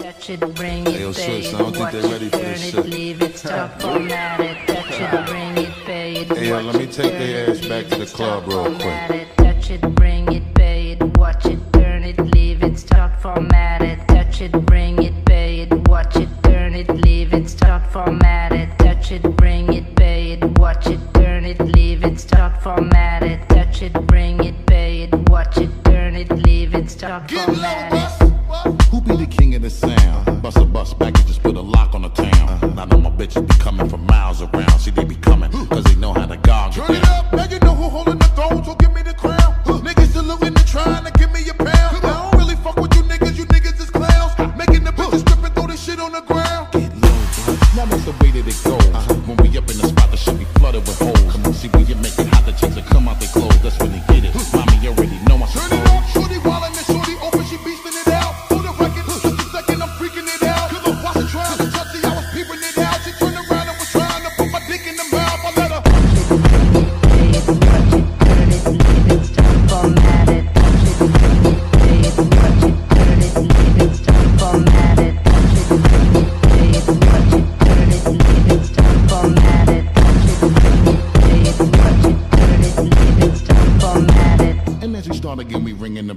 Touch it, bring it, yo, pay sis, it, I don't think they it, ready for this shit. leave it, stop, format it. Touch it, bring it, pay it, Hey, yo, watch let me it, take turn their it, ass back leave to the it, club real quick. Touch it, bring it, pay it, watch it, turn it, leave it, start, format it. Touch it, bring it, pay it, watch it, turn it, leave it, start, format it. Touch it, bring it, pay it, watch it, turn it, leave it, start, format it. King of the sound? Bust a bus back and just put a lock on the town. Now know my bitches be coming from miles around. See, they be coming, cause they know how to gog Turn it up, now you know who holding the throne, so give me the crown. Niggas saluting and trying to give me a pound. I don't really fuck with you niggas, you niggas is clowns. Making the bitches strip and throw this shit on the ground. Get low, bus. Now that's the way that it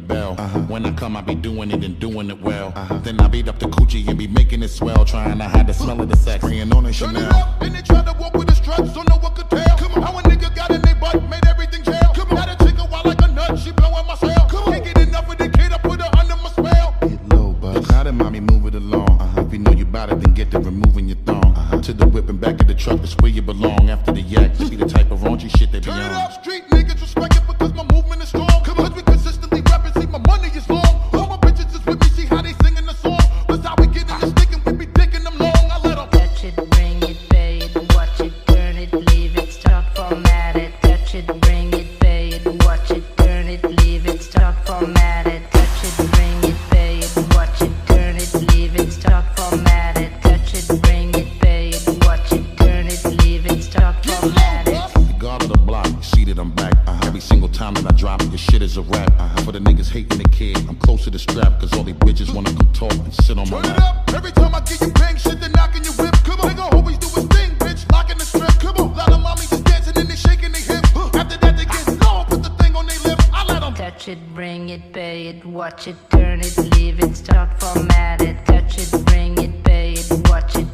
we ringing the bell. Uh-huh. When I come, I be doing it and doing it well. Uh-huh. Then I beat up the coochie and be making it swell. Trying to hide the smell of the sex. Spraying on a Turn it up, and they try to walk with the struts, so no one could tell. Come on, how a nigga got in their butt, made everything jail. Come on, got a chick a wild like a nut, she blowing my cell. Come on, can't get enough of the kid, I put her under my spell. Get low, buzz. Now that mommy move it along. Uh-huh. If you know you bout it, then get to removing your thong. To the whip and back of the truck, that's where you belong. After the yak, to be the type of raunchy shit they be Turn it on. up, street time that I drop it, your shit is a rap. For the niggas hating the kid, I'm close to the strap. Cause all these bitches wanna come talk and sit on my Turn it lap. up, every time I get you bang shit, they knocking your whip. Come on, nigga always do his thing, bitch, locking the strip. Come on, lot of mommies just dancing and they shaking their hip. After that they get low, put the thing on their lip. I let 'em. Touch it, bring it, pay it, watch it, turn it, leave it, start, format it. Touch it, bring it, pay it, watch it,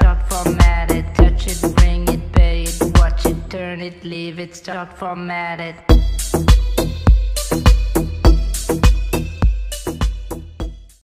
start, format it. Touch it, bring it, pay it, watch it, turn it, leave it, start, format it.